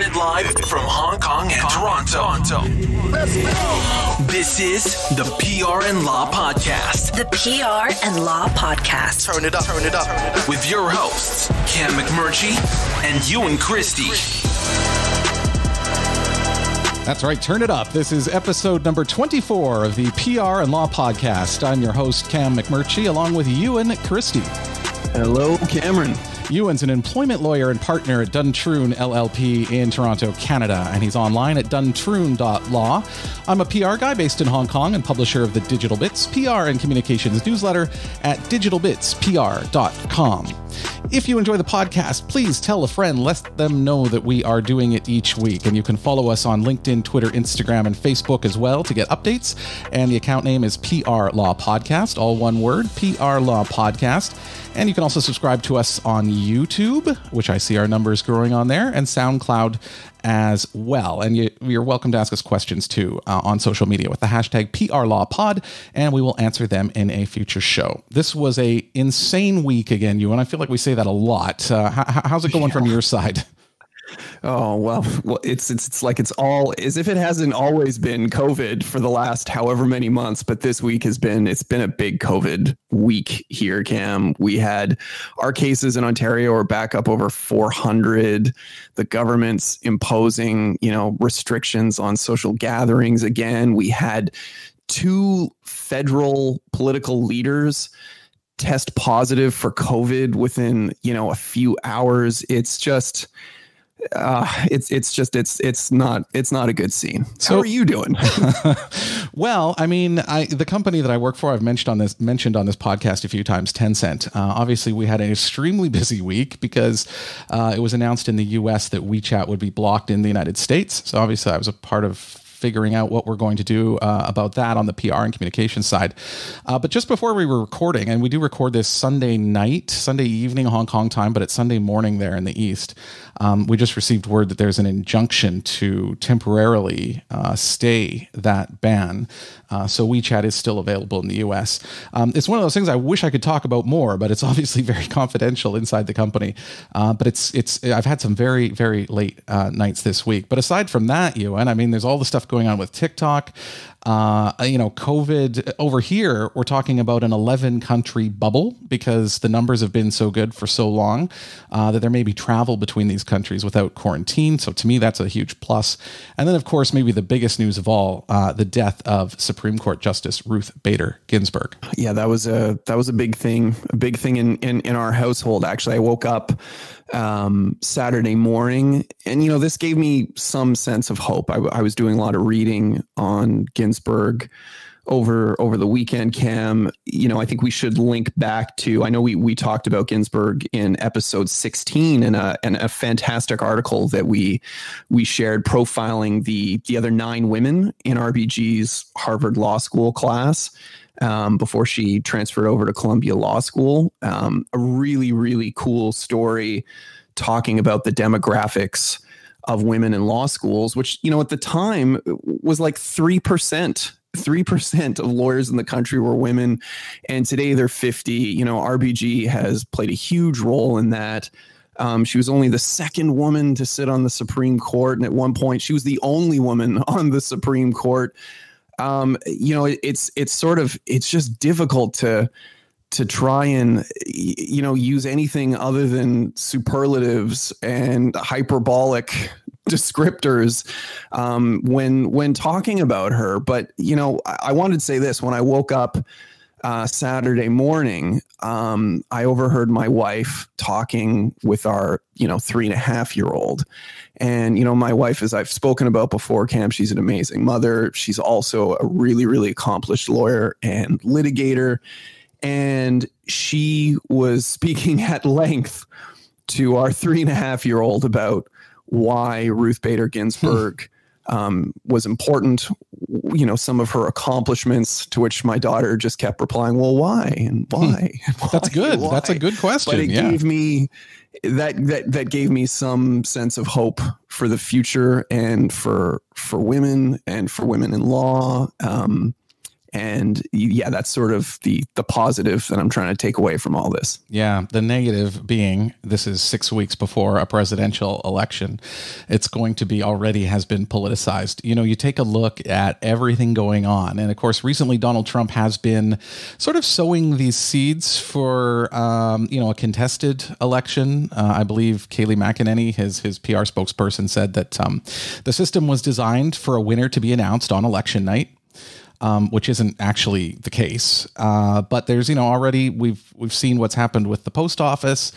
Recorded live from Hong Kong and Toronto. Let's go. This is the PR and Law Podcast. The PR and Law Podcast. Turn it up, turn it up. With your hosts, Cam MacMurchy and Ewan Christie. That's right, turn it up. This is episode number 24 of the PR and Law Podcast. I'm your host, Cam MacMurchy, along with Ewan Christie. Hello, Cameron. Ewan's an employment lawyer and partner at Duntroon LLP in Toronto, Canada, and he's online at duntroon.law. I'm a PR guy based in Hong Kong and publisher of the Digital Bits PR and Communications newsletter at digitalbitspr.com. If you enjoy the podcast, please tell a friend, let them know that we are doing it each week. And you can follow us on LinkedIn, Twitter, Instagram, and Facebook as well to get updates. And the account name is PR Law Podcast, all one word, PR Law Podcast. And you can also subscribe to us on YouTube, which I see our numbers growing on there, and SoundCloud as well. And you, are welcome to ask us questions too uh, on social media with the hashtag PRLawPod, and we will answer them in a future show. This was a insane week again, you and I feel like we say that a lot. Uh, how, how's it going yeah. from your side? Oh well, well, it's it's it's like it's all as if it hasn't always been COVID for the last however many months, but this week has been it's been a big COVID week here. Cam, we had our cases in Ontario are back up over 400. The government's imposing you know restrictions on social gatherings again. We had two federal political leaders test positive for COVID within you know a few hours. It's just uh, it's it's just it's it's not it's not a good scene. So, How are you doing? well, I mean, I the company that I work for, I've mentioned on this mentioned on this podcast a few times. Tencent. Uh, obviously, we had an extremely busy week because uh, it was announced in the U.S. that WeChat would be blocked in the United States. So obviously, I was a part of figuring out what we're going to do uh, about that on the PR and communication side. Uh, but just before we were recording, and we do record this Sunday night, Sunday evening Hong Kong time, but it's Sunday morning there in the East. Um, we just received word that there's an injunction to temporarily uh, stay that ban. Uh, so WeChat is still available in the US. Um, it's one of those things I wish I could talk about more, but it's obviously very confidential inside the company. Uh, but it's it's I've had some very very late uh, nights this week. But aside from that, Ewan, I mean, there's all the stuff going on with TikTok. Uh, you know, COVID over here, we're talking about an 11 country bubble because the numbers have been so good for so long uh, that there may be travel between these countries without quarantine. So to me, that's a huge plus. And then, of course, maybe the biggest news of all, uh, the death of Supreme Court Justice Ruth Bader Ginsburg. Yeah, that was a that was a big thing, a big thing in in, in our household. Actually, I woke up um, Saturday morning. And, you know, this gave me some sense of hope. I, I, was doing a lot of reading on Ginsburg over over the weekend cam you know i think we should link back to i know we we talked about ginsburg in episode 16 and a in a fantastic article that we we shared profiling the the other nine women in rbg's harvard law school class um, before she transferred over to Columbia Law School. Um, a really, really cool story talking about the demographics of women in law schools, which, you know, at the time was like 3%. 3% of lawyers in the country were women and today they're 50 you know rbg has played a huge role in that um, she was only the second woman to sit on the supreme court and at one point she was the only woman on the supreme court um, you know, it's it's sort of it's just difficult to to try and you know use anything other than superlatives and hyperbolic descriptors um, when when talking about her. But you know, I, I wanted to say this when I woke up uh, Saturday morning, um, I overheard my wife talking with our, you know, three and a half year old. And, you know, my wife, as I've spoken about before, Cam, she's an amazing mother. She's also a really, really accomplished lawyer and litigator. And she was speaking at length to our three and a half year old about why Ruth Bader Ginsburg um, was important. You know, some of her accomplishments, to which my daughter just kept replying, "Well, why and hmm. why?" why That's good. Why? That's a good question. But it yeah. gave me that that that gave me some sense of hope for the future and for for women and for women in law. Um, And yeah, that's sort of the the positive that I'm trying to take away from all this. Yeah, the negative being this is six weeks before a presidential election. It's going to be already has been politicized. You know, you take a look at everything going on, and of course, recently Donald Trump has been sort of sowing these seeds for um, you know a contested election. Uh, I believe Kayleigh McEnany, his his PR spokesperson, said that um, the system was designed for a winner to be announced on election night um, which isn't actually the case. Uh, but there's, you know, already we've we've seen what's happened with the post office,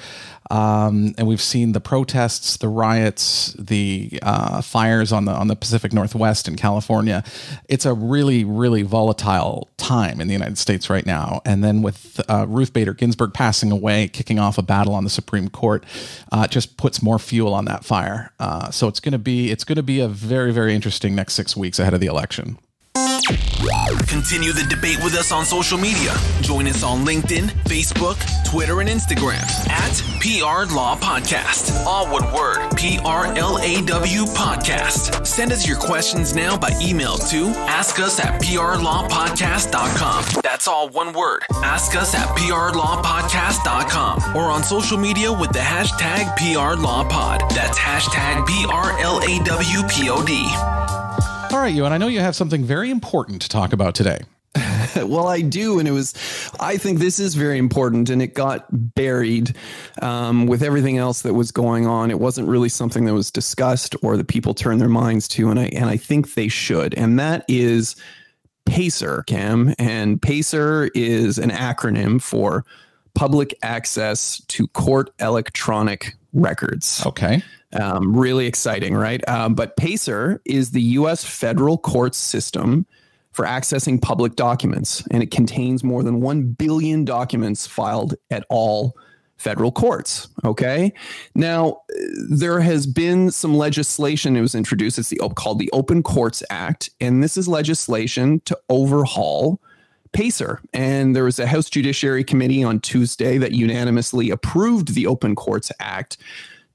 um, and we've seen the protests, the riots, the uh, fires on the on the Pacific Northwest in California. It's a really really volatile time in the United States right now. And then with uh, Ruth Bader Ginsburg passing away, kicking off a battle on the Supreme Court, uh, just puts more fuel on that fire. Uh, so it's going to be it's going to be a very very interesting next six weeks ahead of the election. Continue the debate with us on social media. Join us on LinkedIn, Facebook, Twitter, and Instagram at PR Law Podcast. All one word, P R L A W Podcast. Send us your questions now by email to ask us at prlawpodcast.com. That's all one word. Ask us at prlawpodcast.com or on social media with the hashtag PRLawPod. That's hashtag P R L A W P O D. Right, you and I know you have something very important to talk about today. well, I do, and it was. I think this is very important, and it got buried um, with everything else that was going on. It wasn't really something that was discussed or that people turned their minds to, and I and I think they should. And that is PACER, Cam, and PACER is an acronym for Public Access to Court Electronic Records. Okay. Um, really exciting, right? Um, but PACER is the U.S. federal court system for accessing public documents, and it contains more than 1 billion documents filed at all federal courts. Okay. Now, there has been some legislation that was introduced. It's the called the Open Courts Act, and this is legislation to overhaul PACER. And there was a House Judiciary Committee on Tuesday that unanimously approved the Open Courts Act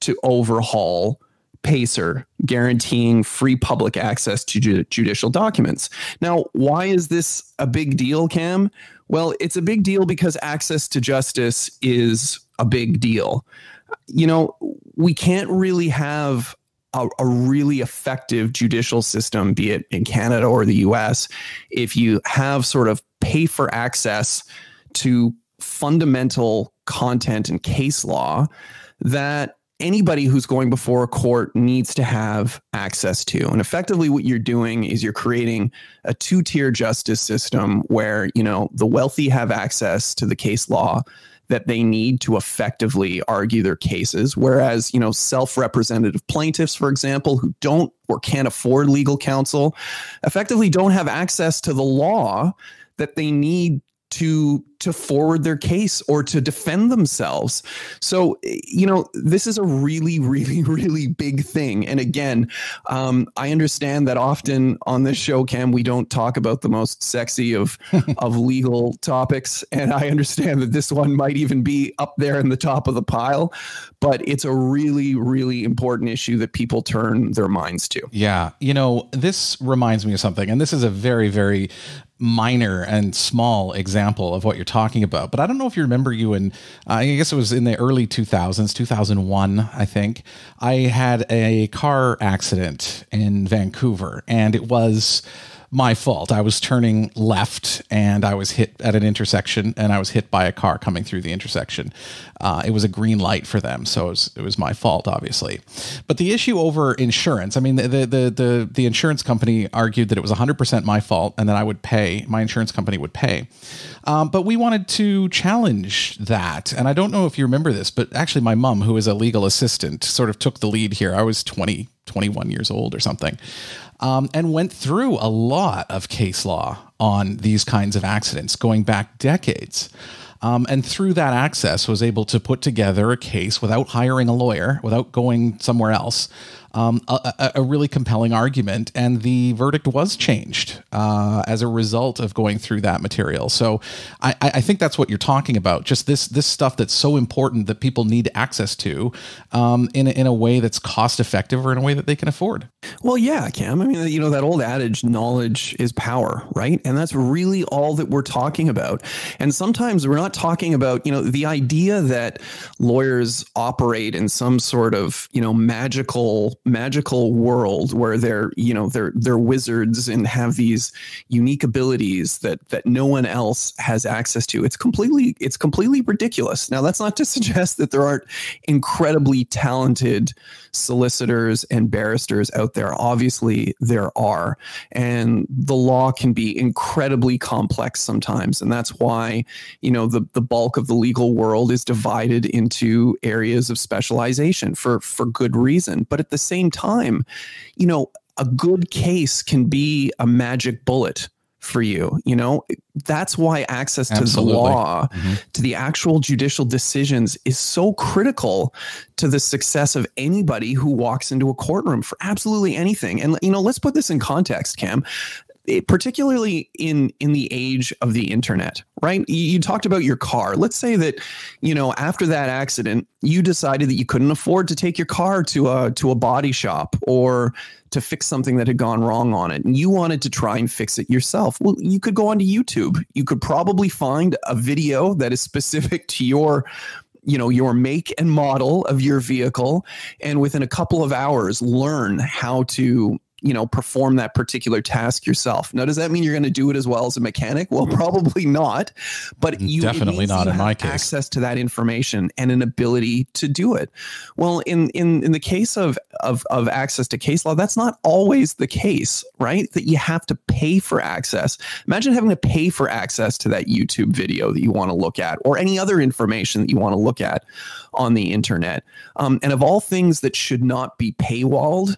to overhaul PACER, guaranteeing free public access to ju- judicial documents. Now, why is this a big deal, Cam? Well, it's a big deal because access to justice is a big deal. You know, we can't really have a, a, really effective judicial system, be it in Canada or the US, if you have sort of pay for access to fundamental content and case law that anybody who's going before a court needs to have access to. And effectively what you're doing is you're creating a two-tier justice system where, you know, the wealthy have access to the case law that they need to effectively argue their cases whereas, you know, self-representative plaintiffs for example who don't or can't afford legal counsel effectively don't have access to the law that they need to to forward their case or to defend themselves. So, you know, this is a really, really, really big thing. And again, um, I understand that often on this show, Cam, we don't talk about the most sexy of of legal topics, and I understand that this one might even be up there in the top of the pile. But it's a really, really important issue that people turn their minds to. Yeah, you know, this reminds me of something, and this is a very, very minor and small example of what you're talking about. But I don't know if you remember Ewan, I guess it was in the early 2000s, 2001, I think. I had a car accident in Vancouver and it was my fault. I was turning left and I was hit at an intersection and I was hit by a car coming through the intersection. Uh, it was a green light for them, so it was, it was my fault, obviously. But the issue over insurance, I mean, the, the, the, the, insurance company argued that it was 100% my fault and that I would pay, my insurance company would pay. Um, but we wanted to challenge that. And I don't know if you remember this, but actually, my mom, who is a legal assistant, sort of took the lead here. I was 20, 21 years old or something um, and went through a lot of case law on these kinds of accidents going back decades. Um, and through that access was able to put together a case without hiring a lawyer without going somewhere else um, a, a, really compelling argument, and the verdict was changed uh, as a result of going through that material. So I, I, think that's what you're talking about. Just this this stuff that's so important that people need access to um, in in a way that's cost effective or in a way that they can afford. Well, yeah, Cam. I mean, you know that old adage, knowledge is power, right? And that's really all that we're talking about. And sometimes we're not talking about you know the idea that lawyers operate in some sort of you know magical magical world where they're you know they're they're wizards and have these unique abilities that that no one else has access to. It's completely it's completely ridiculous. Now that's not to suggest that there aren't incredibly talented solicitors and barristers out there. Obviously there are. And the law can be incredibly complex sometimes. And that's why you know the the bulk of the legal world is divided into areas of specialization for for good reason. But at the same time you know a good case can be a magic bullet for you. You know, that's why access to Absolutely. the law, mm-hmm. to the actual judicial decisions is so critical to the success of anybody who walks into a courtroom for absolutely anything. And, you know, let's put this in context, Cam particularly in in the age of the internet right? You, talked about your car. Let's say that you know after that accident you decided that you couldn't afford to take your car to a to a body shop or to fix something that had gone wrong on it and you wanted to try and fix it yourself. Well you could go onto youtube. You could probably find a video that is specific to your you know your make and model of your vehicle and within a couple of hours learn how to you know perform that particular task yourself. Now does that mean you're going to do it as well as a mechanic? Well probably not but you definitely not in my case. access to that information and an ability to do it. Well in in in the case of of of access to case law that's not always the case right? That you have to pay for access. Imagine having to pay for access to that youtube video that you want to look at or any other information that you want to look at on the internet. Um, and of all things that should not be paywalled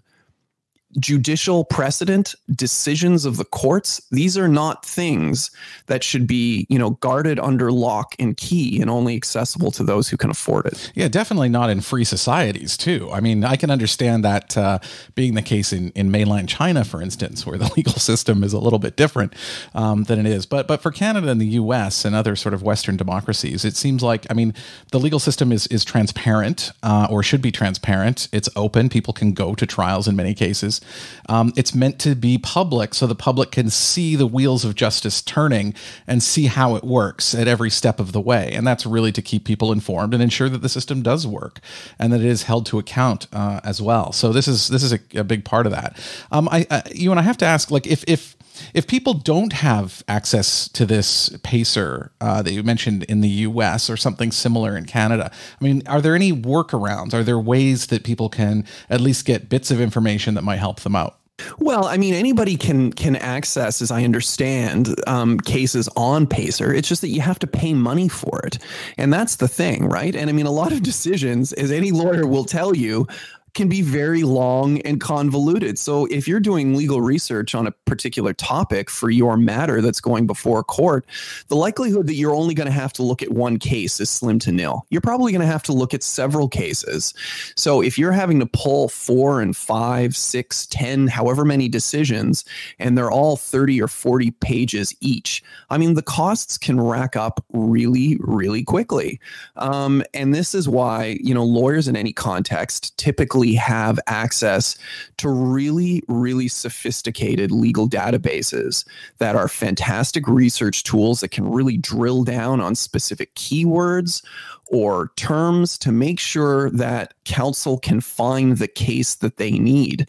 judicial precedent, decisions of the courts, these are not things that should be, you know, guarded under lock and key and only accessible to those who can afford it. Yeah, definitely not in free societies too. I mean, I can understand that uh, being the case in, in mainland China, for instance, where the legal system is a little bit different um, than it is. But but for Canada and the U.S. and other sort of Western democracies, it seems like I mean, the legal system is is transparent uh, or should be transparent. It's open. People can go to trials in many cases. Um, it's meant to be public so the public can see the wheels of justice turning and see how it works at every step of the way. And that's really to keep people informed and ensure that the system does work and that it is held to account uh, as well. So this is this is a, a big part of that. Um, I, I you and I have to ask like if if if people don't have access to this pacer uh, that you mentioned in the US or something similar in Canada, I mean, are there any workarounds? Are there ways that people can at least get bits of information that might help them out? Well, I mean, anybody can can access, as I understand, um, cases on Pacer. It's just that you have to pay money for it, and that's the thing, right? And I mean, a lot of decisions, as any lawyer will tell you, can be very long and convoluted. So if you're doing legal research on a particular topic for your matter that's going before court, the likelihood that you're only going to have to look at one case is slim to nil. You're probably going to have to look at several cases. So if you're having to pull four and five, six, ten, however many decisions, and they're all 30 or 40 pages each, I mean, the costs can rack up really, really quickly. Um, and this is why, you know, lawyers in any context typically have access to really, really sophisticated legal databases that are fantastic research tools that can really drill down on specific keywords or terms to make sure that counsel can find the case that they need.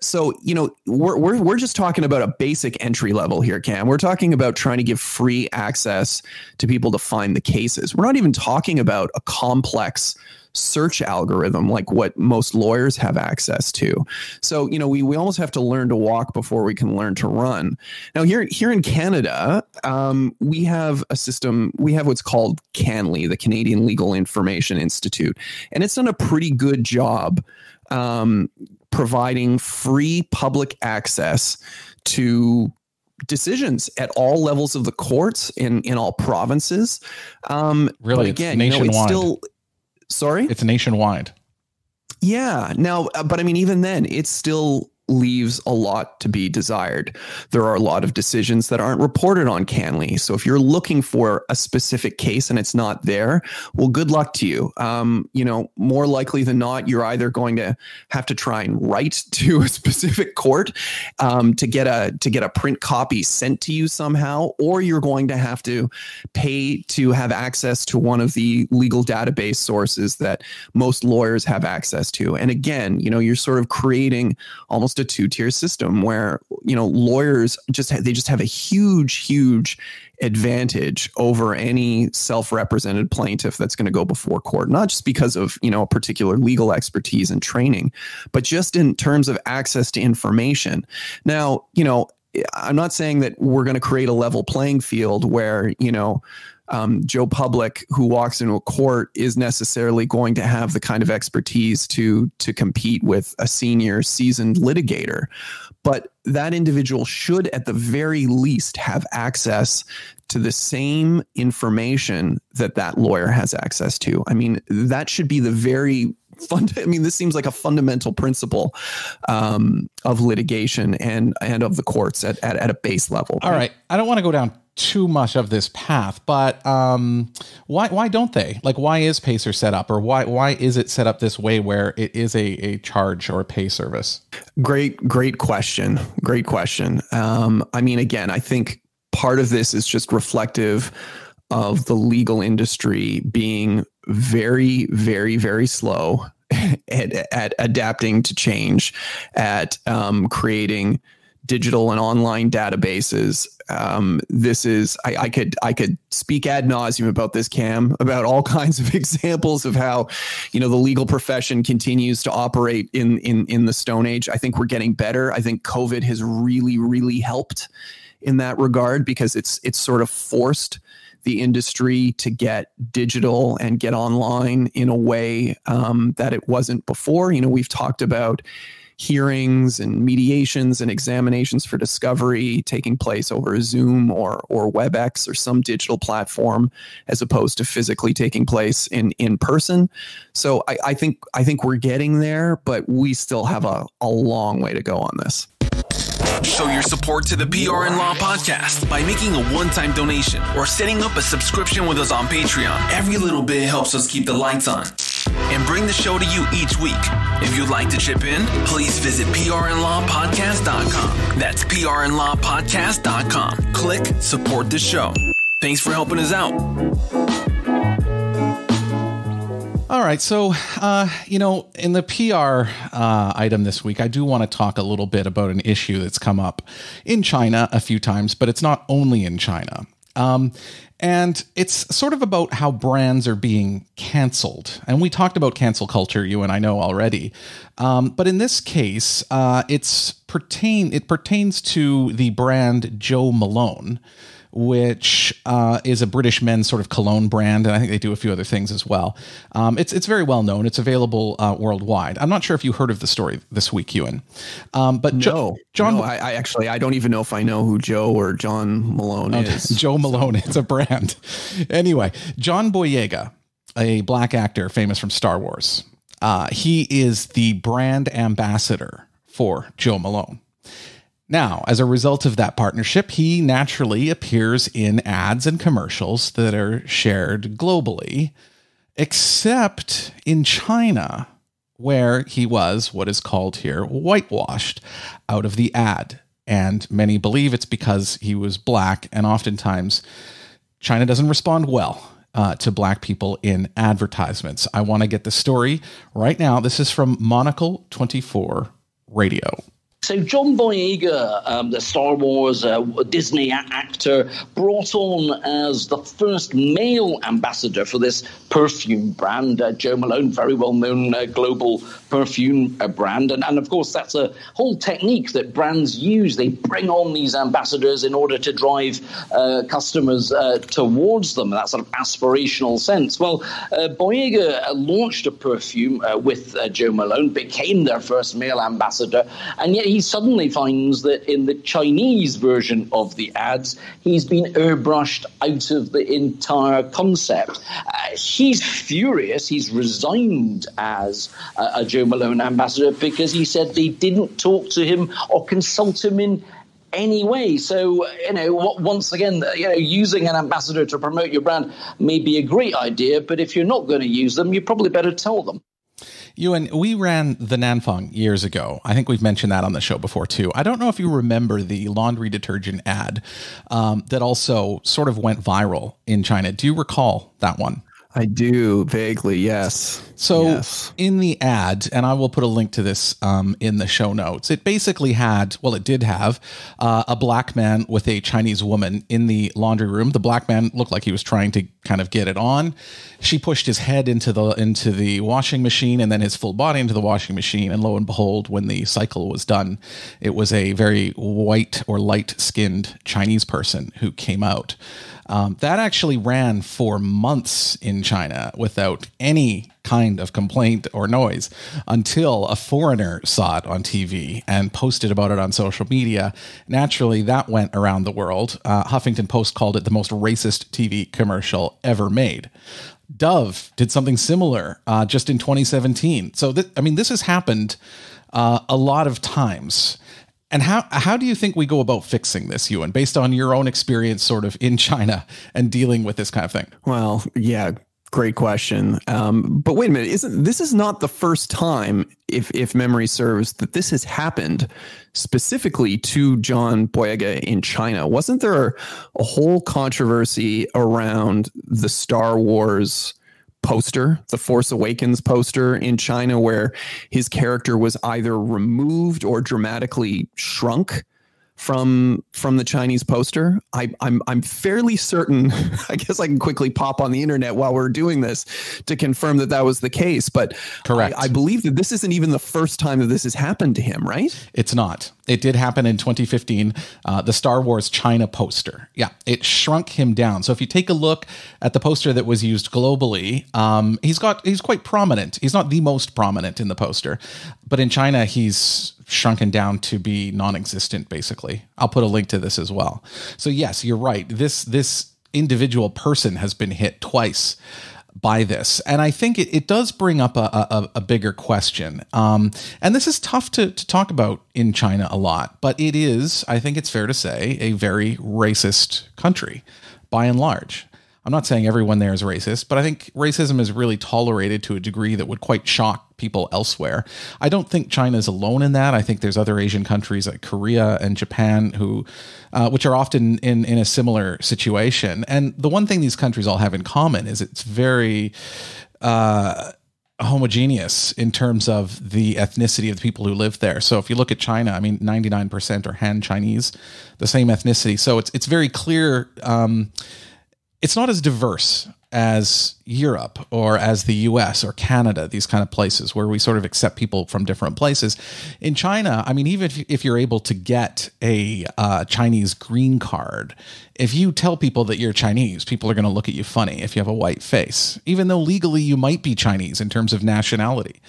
So you know we're, we're we're just talking about a basic entry level here cam. We're talking about trying to give free access to people to find the cases. We're not even talking about a complex search algorithm like what most lawyers have access to. So, you know, we, we almost have to learn to walk before we can learn to run. Now, here, here in Canada, um, we have a system, we have what's called CanLII, the Canadian Legal Information Institute, and it's done a pretty good job um, providing free public access to decisions at all levels of the courts in in all provinces. Um, really, but again, nationwide. You know, it's still Sorry? It's nationwide. Yeah. Now, uh, but I mean, even then, it's still leaves a lot to be desired. There are a lot of decisions that aren't reported on CanLII. So if you're looking for a specific case and it's not there, well, good luck to you. Um, you know, more likely than not, you're either going to have to try and write to a specific court um, to get a to get a print copy sent to you somehow, or you're going to have to pay to have access to one of the legal database sources that most lawyers have access to. And again, you know, you're sort of creating almost a two tier system where you know lawyers just ha- they just have a huge huge advantage over any self-represented plaintiff that's going to go before court not just because of you know a particular legal expertise and training but just in terms of access to information. Now you know i'm not saying that we're going to create a level playing field where you know um, Joe Public, who walks into a court, is necessarily going to have the kind of expertise to to compete with a senior, seasoned litigator. But that individual should, at the very least, have access to the same information that that lawyer has access to. I mean, that should be the very fund. I mean, this seems like a fundamental principle um, of litigation and and of the courts at, at, at a base level. All right, I don't want to go down too much of this path, but um, why why don't they? Like, why is Pacer set up, or why why is it set up this way where it is a a charge or a pay service? Great, great question. Great question. Um, I mean, again, I think part of this is just reflective of the legal industry being very, very, very slow at, at adapting to change, at um, creating digital and online databases. Um, this is I, I, could I could speak ad nauseum about this, Cam, about all kinds of examples of how you know the legal profession continues to operate in in in the Stone Age. I think we're getting better. I think COVID has really really helped in that regard because it's it's sort of forced the industry to get digital and get online in a way um, that it wasn't before. You know, we've talked about hearings and mediations and examinations for discovery taking place over Zoom or or WebEx or some digital platform as opposed to physically taking place in in person. So I, I think I think we're getting there, but we still have a, a long way to go on this. Show your support to the PRN Law podcast by making a one time donation or setting up a subscription with us on Patreon. Every little bit helps us keep the lights on and bring the show to you each week. If you'd like to chip in, please visit prnlawpodcast.com. That's prnlawpodcast.com. Click support the show. Thanks for helping us out. All right. So, uh, you know, in the PR uh, item this week, I do want to talk a little bit about an issue that's come up in China a few times, but it's not only in China. Um, and it's sort of about how brands are being canceled. And we talked about cancel culture, you and I know already. Um, but in this case, uh, it's pertain it pertains to the brand Jo Malone which uh, is a British men's sort of cologne brand, and I think they do a few other things as well. Um, it's it's very well known. It's available uh, worldwide. I'm not sure if you heard of the story this week, Ewan. Um, but no, jo- John, no, I, I, actually I don't even know if I know who Joe or John Malone okay. is. Jo Malone, it's a brand. anyway, John Boyega, a black actor famous from Star Wars. Uh, he is the brand ambassador for Jo Malone. Now, as a result of that partnership, he naturally appears in ads and commercials that are shared globally, except in China, where he was what is called here whitewashed out of the ad. And many believe it's because he was black, and oftentimes China doesn't respond well uh, to black people in advertisements. I want to get the story right now. This is from Monocle 24 Radio. So John Boyega, um, the Star Wars uh, Disney actor, brought on as the first male ambassador for this perfume brand. Uh, Jo Malone, very well-known uh, global perfume uh, brand, and, and of course that's a whole technique that brands use. They bring on these ambassadors in order to drive uh, customers uh, towards them. That sort of aspirational sense. Well, Boyega launched a perfume with Jo Malone, became their first male ambassador, and yet he suddenly finds that in the Chinese version of the ads, he's been airbrushed out of the entire concept. Uh, he's furious. He's resigned as a, a Jo Malone ambassador because he said they didn't talk to him or consult him in any way. So, you know, once again, you know, using an ambassador to promote your brand may be a great idea, but if you're not going to use them, you probably better tell them. Ewan, we ran the Nanfang years ago. I think we've mentioned that on the show before too. I don't know if you remember the laundry detergent ad um, that also sort of went viral in China. Do you recall that one? I do vaguely, yes. So yes. in the ad, and I will put a link to this um, in the show notes. It basically had, well, it did have uh, a black man with a Chinese woman in the laundry room. The black man looked like he was trying to kind of get it on. She pushed his head into the into the washing machine, and then his full body into the washing machine. And lo and behold, when the cycle was done, it was a very white or light skinned Chinese person who came out. Um, that actually ran for months in China without any kind of complaint or noise until a foreigner saw it on TV and posted about it on social media. Naturally, that went around the world. Uh, Huffington Post called it the most racist TV commercial ever made. Dove did something similar uh, just in 2017. So, I mean, this has happened uh, a lot of times. And how how do you think we go about fixing this, Ewan, based on your own experience, sort of in China and dealing with this kind of thing? Well, yeah, great question. Um, but wait a minute, isn't this is not the first time, if if memory serves, that this has happened specifically to John Boyega in China? Wasn't there a whole controversy around the Star Wars? Poster, the Force Awakens poster in China, where his character was either removed or dramatically shrunk from from the Chinese poster. I, I'm I'm fairly certain. I guess I can quickly pop on the internet while we're doing this to confirm that that was the case. But correct, I, I believe that this isn't even the first time that this has happened to him. Right? It's not. It did happen in 2015. Uh, the Star Wars China poster. Yeah, it shrunk him down. So if you take a look at the poster that was used globally, um, he's got he's quite prominent. He's not the most prominent in the poster, but in China he's shrunken down to be non-existent basically. I'll put a link to this as well. So yes you're right. This this individual person has been hit twice by this. And i think it, it does bring up a, a, a bigger question. Um, and this is tough to, to talk about in china a lot but it is i think it's fair to say a very racist country by and large. I'm not saying everyone there is racist, but I think racism is really tolerated to a degree that would quite shock people elsewhere. I don't think China is alone in that. I think there's other Asian countries like Korea and Japan who, uh, which are often in in a similar situation. And the one thing these countries all have in common is it's very. Uh, homogeneous in terms of the ethnicity of the people who live there. So if you look at China, I mean, 99% are Han Chinese, the same ethnicity. So it's it's very clear um, it's not as diverse as Europe or as the US or Canada, these kind of places where we sort of accept people from different places. In China, I mean, even if, you're able to get a uh, Chinese green card, if you tell people that you're Chinese, people are going to look at you funny if you have a white face, even though legally you might be Chinese in terms of nationality.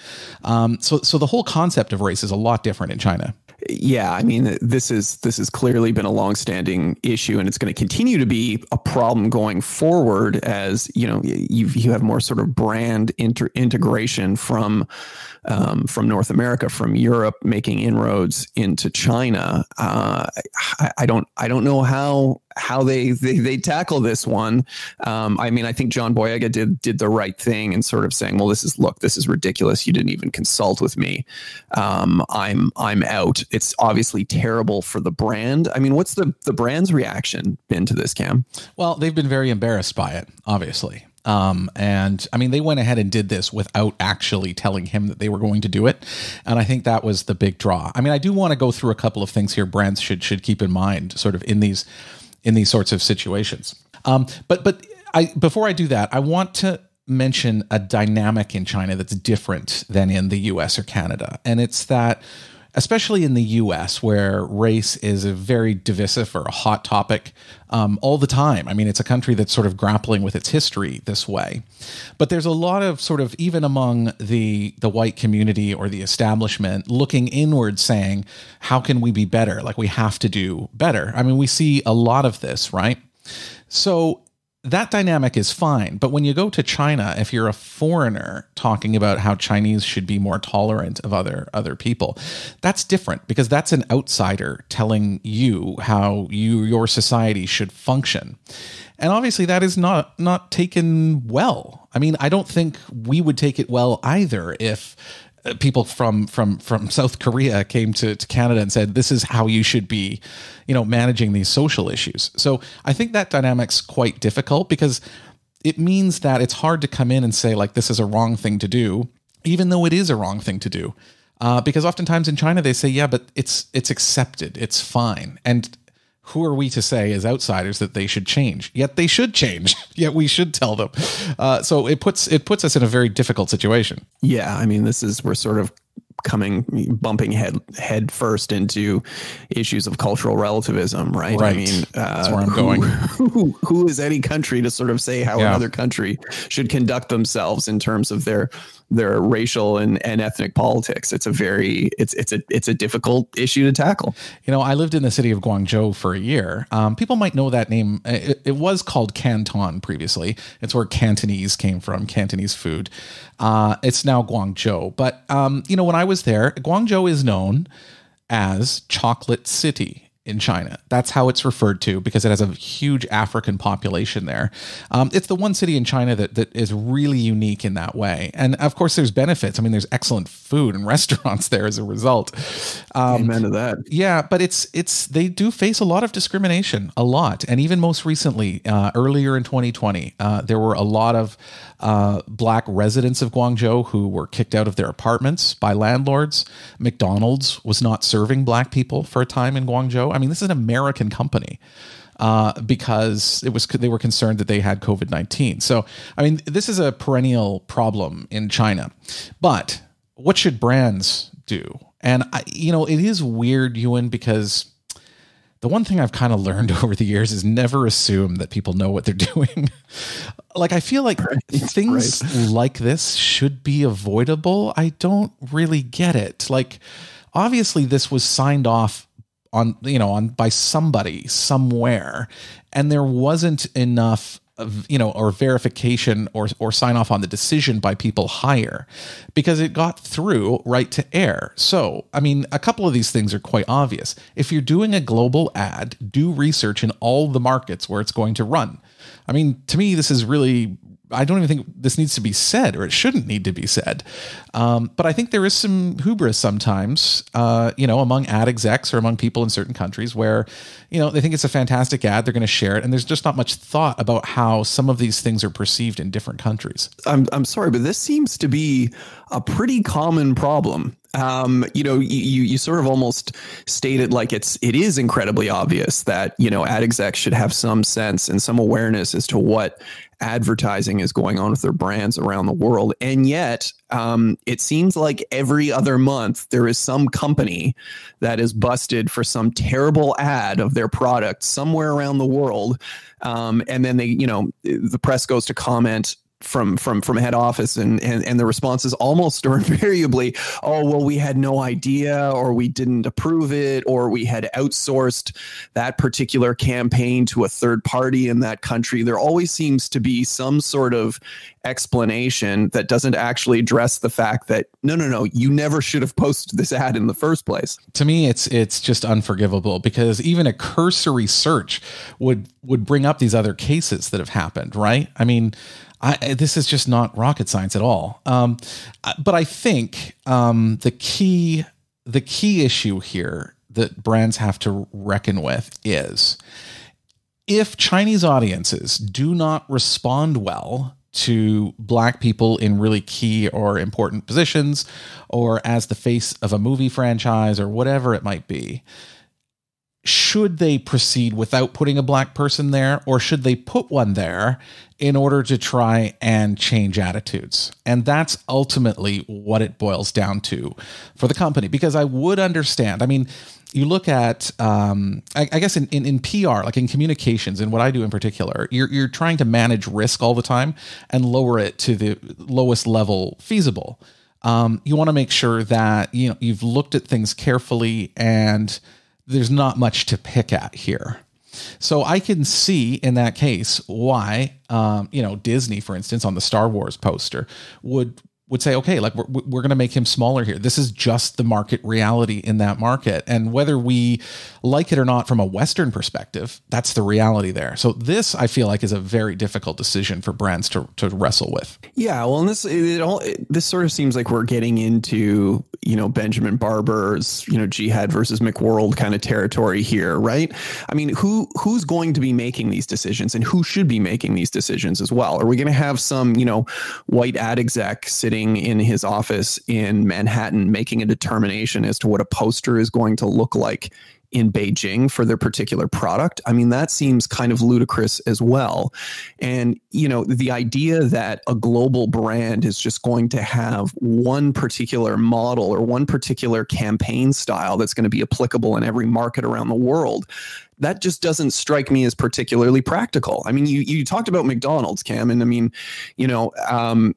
Um, so, so the whole concept of race is a lot different in China yeah, I mean, this is this has clearly been a longstanding issue, and it's going to continue to be a problem going forward as you know you you have more sort of brand inter- integration from um, from North America, from Europe, making inroads into China. Uh, I, I, don't I don't know how how they they, they tackle this one. Um, I mean, I think John Boyega did did the right thing in sort of saying, "Well, this is look, this is ridiculous. You didn't even consult with me. Um, I'm I'm out." It's obviously terrible for the brand. I mean, what's the the brand's reaction been to this, Cam? Well, they've been very embarrassed by it, obviously. Um, and I mean, they went ahead and did this without actually telling him that they were going to do it. And I think that was the big draw. I mean, I do want to go through a couple of things here brands should should keep in mind sort of in these in these sorts of situations. Um, but but I before I do that, I want to mention a dynamic in China that's different than in the US or Canada. And it's that especially in the US, where race is a very divisive or a hot topic um, all the time. I mean, it's a country that's sort of grappling with its history this way. But there's a lot of sort of, even among the, the white community or the establishment, looking inward saying, how can we be better? Like, we have to do better. I mean, we see a lot of this, right? So that dynamic is fine. But when you go to China, if you're a foreigner talking about how Chinese should be more tolerant of other other people, that's different because that's an outsider telling you how you your society should function. And obviously that is not not taken well. I mean, I don't think we would take it well either if people from from from South Korea came to, to Canada and said this is how you should be, you know, managing these social issues. So I think that dynamic's quite difficult because it means that it's hard to come in and say like this is a wrong thing to do, even though it is a wrong thing to do. Uh, because oftentimes in China they say yeah, but it's it's accepted, it's fine, and who are we to say as outsiders that they should change? Yet they should change. Yet we should tell them. Uh, so it puts it puts us in a very difficult situation. Yeah, I mean, this is we're sort of coming bumping head head first into issues of cultural relativism, right? Right. I mean, uh, That's where I'm who- going. Who, who is any country to sort of say how Yeah. another country should conduct themselves in terms of their their racial and, and ethnic politics? It's a very it's it's a it's a difficult issue to tackle. You know, I lived in the city of Guangzhou for a year. Um, people might know that name. It, it was called Canton previously. It's where Cantonese came from, Cantonese food. Uh, it's now Guangzhou. But, um, you know, when I was there, Guangzhou is known as Chocolate City in China. That's how it's referred to because it has a huge African population there. Um, it's the one city in China that that is really unique in that way. And of course, there's benefits. I mean, there's excellent food and restaurants there as a result. Um, Amen to that. yeah, but it's it's they do face a lot of discrimination, a lot, and even most recently, uh, earlier in 2020, uh, there were a lot of uh, black residents of Guangzhou who were kicked out of their apartments by landlords. McDonald's was not serving black people for a time in Guangzhou. I mean, this is an American company. Uh, because it was they were concerned that they had COVID nineteen. So I mean, this is a perennial problem in China. But what should brands do? And I, you know, it is weird, Ewan, because the one thing I've kind of learned over the years is never assume that people know what they're doing. like I feel like things like this should be avoidable. I don't really get it. Like obviously this was signed off on you know on by somebody somewhere. And there wasn't enough of, you know or verification or or sign off on the decision by people higher because it got through right to air. So i mean a couple of these things are quite obvious. If you're doing a global ad do research in all the markets where it's going to run. I mean to me this is really I don't even think this needs to be said, or it shouldn't need to be said. Um, but I think there is some hubris sometimes, uh, you know, among ad execs or among people in certain countries where, you know, they think it's a fantastic ad, they're going to share it, and there's just not much thought about how some of these things are perceived in different countries. I'm I'm sorry, but this seems to be a pretty common problem. Um, you know, you you sort of almost stated like it's it is incredibly obvious that you know ad execs should have some sense and some awareness as to what advertising is going on with their brands around the world, and yet um, it seems like every other month there is some company that is busted for some terrible ad of their product somewhere around the world, um, and then they you know the press goes to comment from from from head office and, and and the responses almost or invariably oh well we had no idea or we didn't approve it or we had outsourced that particular campaign to a third party in that country. There always seems to be some sort of explanation that doesn't actually address the fact that no no no you never should have posted this ad in the first place. To me it's it's just unforgivable because even a cursory search would would bring up these other cases that have happened right? I mean I, this is just not rocket science at all. Um, but i think um, the key the key issue here that brands have to reckon with is if chinese audiences do not respond well to black people in really key or important positions or as the face of a movie franchise or whatever it might be should they proceed without putting a black person there or should they put one there in order to try and change attitudes? And that's ultimately what it boils down to for the company. Because i would understand i mean you look at um, I, I, guess in, in, in pr like in communications and what i do in particular you're, you're trying to manage risk all the time and lower it to the lowest level feasible. Um, you want to make sure that you know you've looked at things carefully and there's not much to pick at here. So I can see in that case why, um, you know, Disney, for instance, on the Star Wars poster would would say, okay, like we're, we're going to make him smaller here. This is just the market reality in that market. And whether we like it or not from a Western perspective, that's the reality there. So this, I feel like, is a very difficult decision for brands to, to wrestle with. Yeah. Well, and this, it all, it, this sort of seems like we're getting into, you know, Benjamin Barber's, you know, Jihad versus McWorld kind of territory here, right? I mean, who, who's going to be making these decisions and who should be making these decisions as well? Are we going to have some, you know, white ad exec sitting in his office in Manhattan making a determination as to what a poster is going to look like in Beijing for their particular product. I mean, that seems kind of ludicrous as well. And, you know, the idea that a global brand is just going to have one particular model or one particular campaign style that's going to be applicable in every market around the world that just doesn't strike me as particularly practical. I mean, you you talked about McDonald's, Cam, and I mean, you know, um,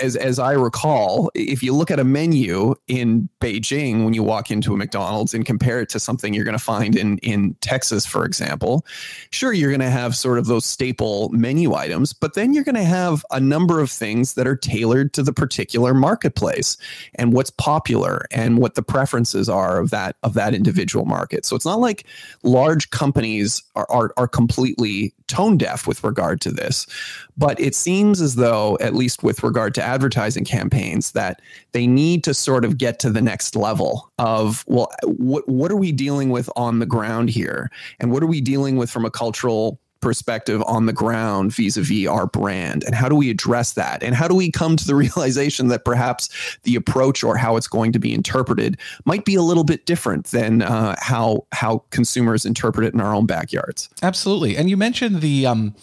as as I recall, if you look at a menu in Beijing when you walk into a McDonald's and compare it to something you're going to find in in Texas, for example, sure you're going to have sort of those staple menu items, but then you're going to have a number of things that are tailored to the particular marketplace and what's popular and what the preferences are of that of that individual market. So it's not like large companies are, are, are completely tone deaf with regard to this. But it seems as though, at least with regard to advertising campaigns, that they need to sort of get to the next level of, well, what, what are we dealing with on the ground here? And what are we dealing with from a cultural perspective on the ground vis-a-vis our brand? And how do we address that? And how do we come to the realization that perhaps the approach or how it's going to be interpreted might be a little bit different than uh, how how consumers interpret it in our own backyards? Absolutely. And you mentioned the um,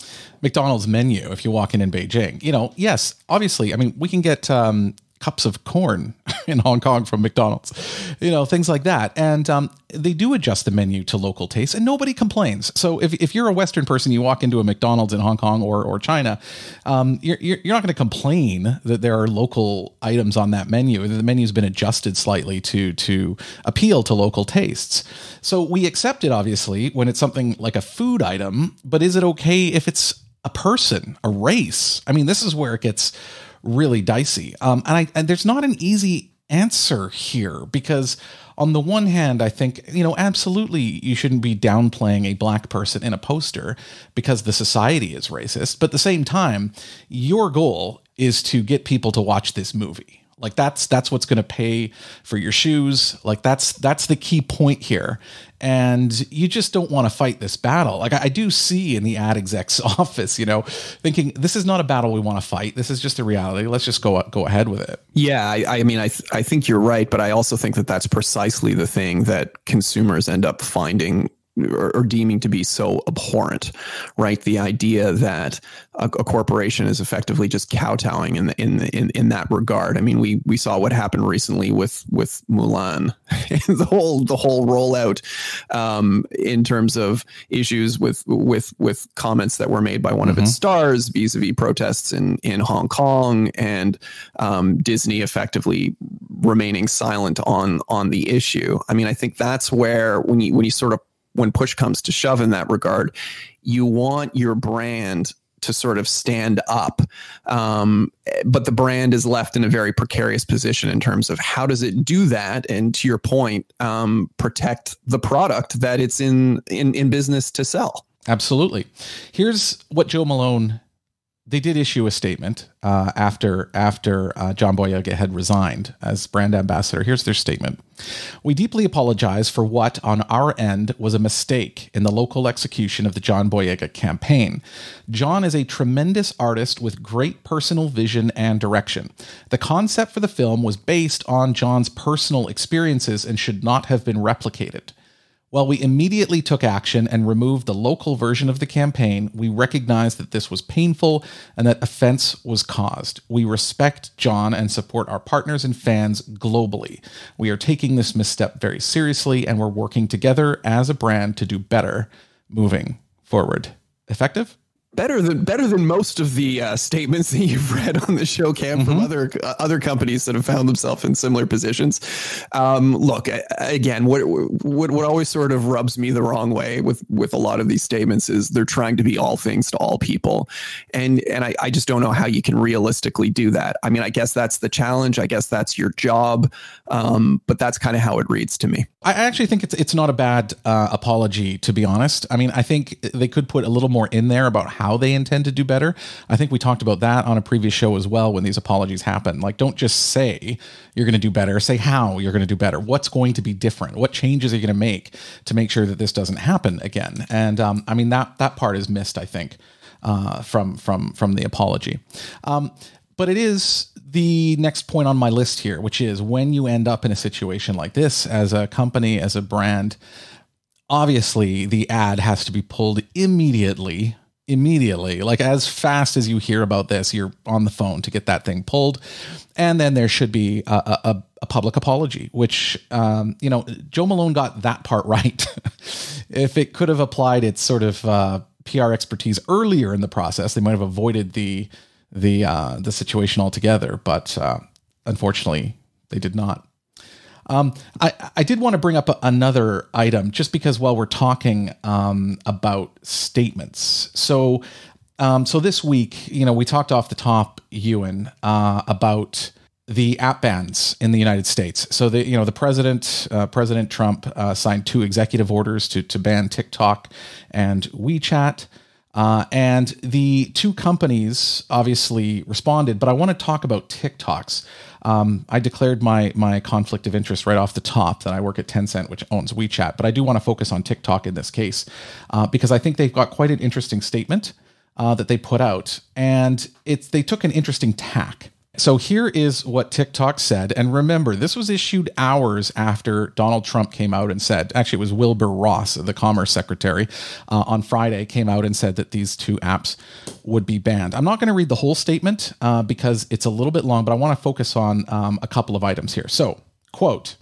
mcdonald's menu if you walk in in beijing. You know yes obviously i mean we can get um, cups of corn in Hong Kong from McDonald's, you know, things like that. And um, they do adjust the menu to local tastes and nobody complains. So if, if you're a Western person, you walk into a McDonald's in Hong Kong or, or China, um, you're, you're not going to complain that there are local items on that menu. The menu's been adjusted slightly to, to appeal to local tastes. So we accept it, obviously, when it's something like a food item, but is it okay if it's a person, a race? I mean, this is where it gets really dicey. Um, and I and there's not an easy answer here because on the one hand, I think, you know, absolutely you shouldn't be downplaying a black person in a poster because the society is racist. But at the same time, your goal is to get people to watch this movie. Like that's that's what's going to pay for your shoes. Like that's that's the key point here. And you just don't want to fight this battle. Like I, I do see in the ad exec's office, you know, thinking this is not a battle we want to fight. This is just a reality. Let's just go go ahead with it. Yeah, I, I mean, I th- I think you're right, but I also think that that's precisely the thing that consumers end up finding or, or, deeming to be so abhorrent, right? The idea that a, a, corporation is effectively just kowtowing in the, in, the, in in that regard. I mean, we we saw what happened recently with with Mulan, the whole the whole rollout um, in terms of issues with with with comments that were made by one mm-hmm. of its stars vis-a-vis protests in in Hong Kong and um, Disney effectively remaining silent on on the issue. I mean, I think that's where when you when you sort of when push comes to shove in that regard, you want your brand to sort of stand up. Um, but the brand is left in a very precarious position in terms of how does it do that? And to your point, um, protect the product that it's in, in, in business to sell. Absolutely. Here's what Jo Malone they did issue a statement uh, after after uh, John Boyega had resigned as brand ambassador. Here's their statement: We deeply apologize for what, on our end, was a mistake in the local execution of the John Boyega campaign. John is a tremendous artist with great personal vision and direction. The concept for the film was based on John's personal experiences and should not have been replicated. While we immediately took action and removed the local version of the campaign, we recognized that this was painful and that offense was caused. We respect John and support our partners and fans globally. We are taking this misstep very seriously and we're working together as a brand to do better moving forward. Effective? Better than better than most of the uh, statements that you've read on the show, Cam, mm-hmm. from other uh, other companies that have found themselves in similar positions. Um, look, again, what, what what always sort of rubs me the wrong way with with a lot of these statements is they're trying to be all things to all people, and and I, I just don't know how you can realistically do that. I mean, I guess that's the challenge. I guess that's your job, um, but that's kind of how it reads to me. I actually think it's it's not a bad uh, apology, to be honest. I mean, I think they could put a little more in there about how they intend to do better. I think we talked about that on a previous show as well when these apologies happen. Like, don't just say you're going to do better. Say how you're going to do better. What's going to be different? What changes are you going to make to make sure that this doesn't happen again? And um, I mean that that part is missed. I think uh, from from from the apology. Um, but it is the next point on my list here, which is when you end up in a situation like this as a company, as a brand, obviously the ad has to be pulled immediately. Immediately, like as fast as you hear about this, you're on the phone to get that thing pulled. And then there should be a, a, a public apology, which, um, you know, Jo Malone got that part right. if it could have applied its sort of uh, PR expertise earlier in the process, they might have avoided the the uh, the situation altogether. But uh, unfortunately, they did not. Um, I, I did want to bring up another item just because while we're talking um, about statements. So, um, so this week, you know, we talked off the top, Ewan, uh, about the app bans in the United States. So the you know the president uh, President Trump uh, signed two executive orders to to ban TikTok and WeChat. Uh, and the two companies obviously responded, but I want to talk about TikToks. Um, I declared my my conflict of interest right off the top that I work at Tencent, which owns WeChat, but I do want to focus on TikTok in this case uh, because I think they've got quite an interesting statement uh, that they put out, and it's they took an interesting tack. So here is what TikTok said. And remember, this was issued hours after Donald Trump came out and said, actually, it was Wilbur Ross, the Commerce Secretary, uh, on Friday came out and said that these two apps would be banned. I'm not going to read the whole statement uh, because it's a little bit long, but I want to focus on um, a couple of items here. So, quote,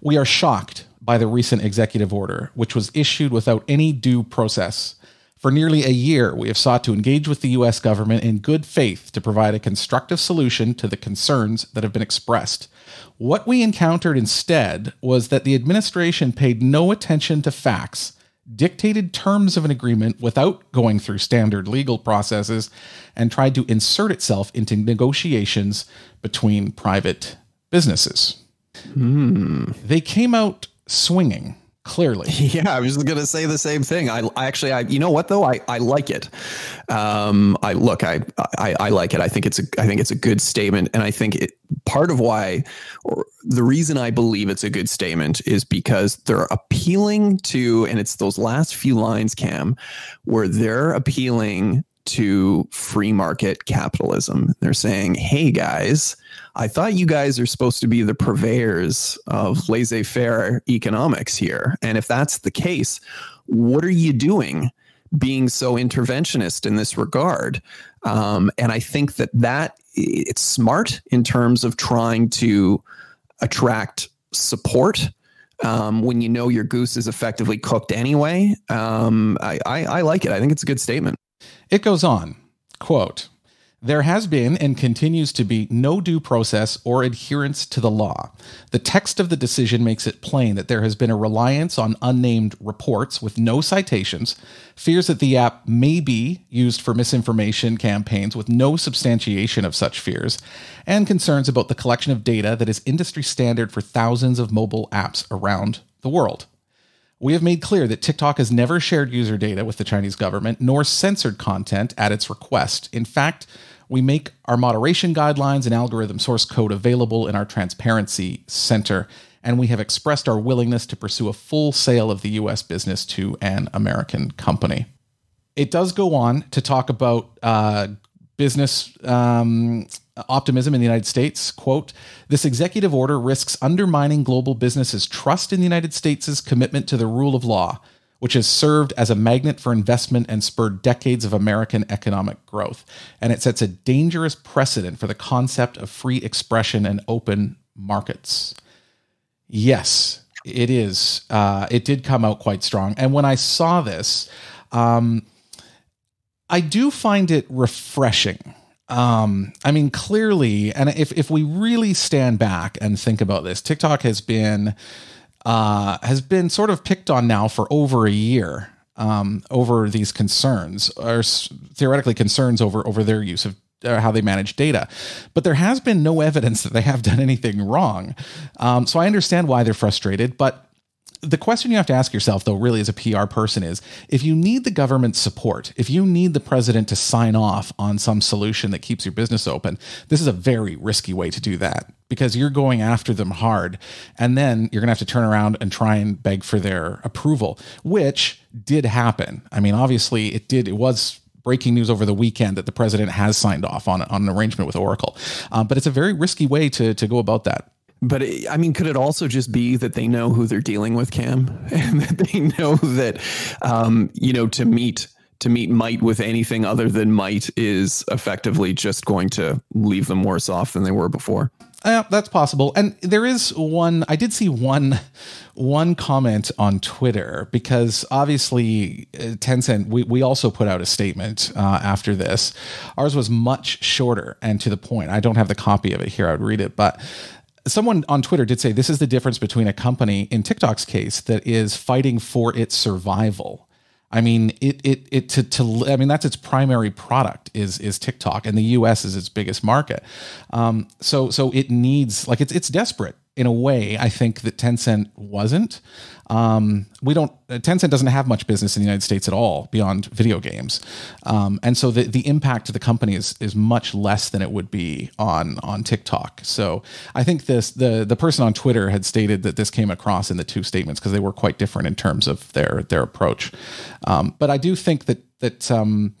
we are shocked by the recent executive order, which was issued without any due process for nearly a year, we have sought to engage with the U.S. government in good faith to provide a constructive solution to the concerns that have been expressed. What we encountered instead was that the administration paid no attention to facts, dictated terms of an agreement without going through standard legal processes, and tried to insert itself into negotiations between private businesses. Hmm. They came out swinging clearly. Yeah i was gonna say the same thing. I, I actually i you know what though? I i like it. Um i look I, I i like it. I think it's a i think it's a good statement and i think it part of why or the reason i believe it's a good statement is because they're appealing to and it's those last few lines cam where they're appealing to free market capitalism. They're saying hey guys I thought you guys are supposed to be the purveyors of laissez faire economics here. And if that's the case, what are you doing being so interventionist in this regard? Um, and I think that that it's smart in terms of trying to attract support um, when you know your goose is effectively cooked anyway. Um, I, I, I like it. I think it's a good statement. It goes on, quote, there has been and continues to be no due process or adherence to the law. The text of the decision makes it plain that there has been a reliance on unnamed reports with no citations, fears that the app may be used for misinformation campaigns with no substantiation of such fears, and concerns about the collection of data that is industry standard for thousands of mobile apps around the world. We have made clear that TikTok has never shared user data with the Chinese government nor censored content at its request. In fact, we make our moderation guidelines and algorithm source code available in our transparency center, and we have expressed our willingness to pursue a full sale of the US business to an American company. It does go on to talk about uh, business um, optimism in the United States. Quote, this executive order risks undermining global businesses' trust in the United States' commitment to the rule of law which has served as a magnet for investment and spurred decades of American economic growth. And it sets a dangerous precedent for the concept of free expression and open markets. Yes, it is. Uh, it did come out quite strong. And when I saw this, um, I do find it refreshing. Um, I mean, clearly, and if if we really stand back and think about this, TikTok has been uh, has been sort of picked on now for over a year um, over these concerns, or theoretically concerns over over their use of or how they manage data. But there has been no evidence that they have done anything wrong. Um, so I understand why they're frustrated, but the question you have to ask yourself, though, really as a PR person, is if you need the government's support, if you need the president to sign off on some solution that keeps your business open, this is a very risky way to do that because you're going after them hard. And then you're going to have to turn around and try and beg for their approval, which did happen. I mean, obviously, it did, it was breaking news over the weekend that the president has signed off on, on an arrangement with Oracle. Um, but it's a very risky way to, to go about that. But it, I mean, could it also just be that they know who they're dealing with, Cam, and that they know that, um, you know, to meet to meet might with anything other than might is effectively just going to leave them worse off than they were before. Yeah, that's possible. And there is one. I did see one one comment on Twitter because obviously uh, Tencent. We we also put out a statement uh, after this. Ours was much shorter and to the point. I don't have the copy of it here. I would read it, but someone on Twitter did say this is the difference between a company in TikTok's case that is fighting for its survival. I mean, it it it to to I mean that's its primary product is is TikTok, and the U.S. is its biggest market. Um, so so it needs like it's it's desperate in a way. I think that Tencent wasn't. Um, we don't. Uh, Tencent doesn't have much business in the United States at all beyond video games, um, and so the the impact to the company is is much less than it would be on on TikTok. So I think this the the person on Twitter had stated that this came across in the two statements because they were quite different in terms of their their approach. Um, but I do think that that um,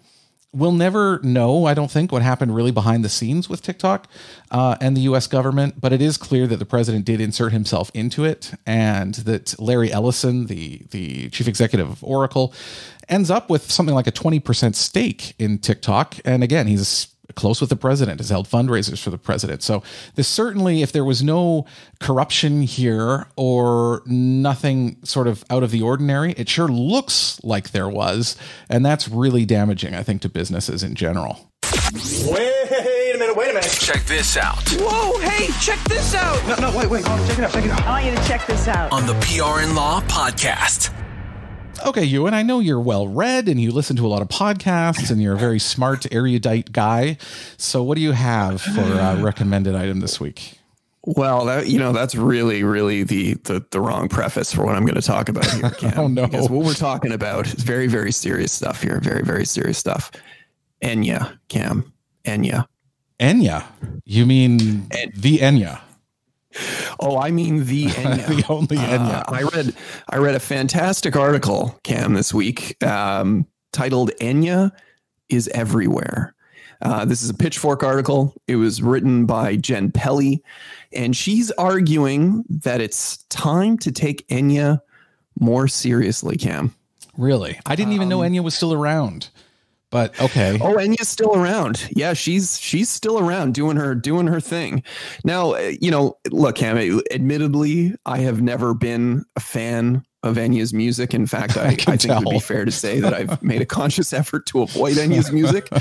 we'll never know, I don't think, what happened really behind the scenes with TikTok uh, and the US government, but it is clear that the president did insert himself into it and that Larry Ellison, the, the chief executive of Oracle, ends up with something like a 20% stake in TikTok. And again, he's close with the president, has held fundraisers for the president. So this certainly, if there was no corruption here or nothing sort of out of the ordinary, it sure looks like there was. And that's really damaging, I think, to businesses in general. Wait a minute, wait a minute. Check this out. Whoa, hey, check this out. No, no, wait, wait. Oh, check it out, check it out. I want you to check this out. On the PR and Law podcast. Okay, Ewan I know you're well read and you listen to a lot of podcasts and you're a very smart, erudite guy. So, what do you have for a recommended item this week? Well, that you know that's really, really the the, the wrong preface for what I'm going to talk about here. Cam, oh no! Because what we're talking about is very, very serious stuff here. Very, very serious stuff. Enya, Cam, Enya. Enya. You mean en- the Enya? Oh, I mean the Enya. the only Enya. Uh, I read I read a fantastic article, Cam, this week um, titled "Enya is Everywhere." Uh, this is a Pitchfork article. It was written by Jenn Pelly, and she's arguing that it's time to take Enya more seriously. Cam, really? I didn't even know um, Enya was still around. But okay. Oh, Enya's still around. Yeah, she's she's still around doing her doing her thing. Now, uh, you know, look, Cam. Admittedly, I have never been a fan of Enya's music. In fact, I, I, I think tell. it would be fair to say that I've made a conscious effort to avoid Enya's music.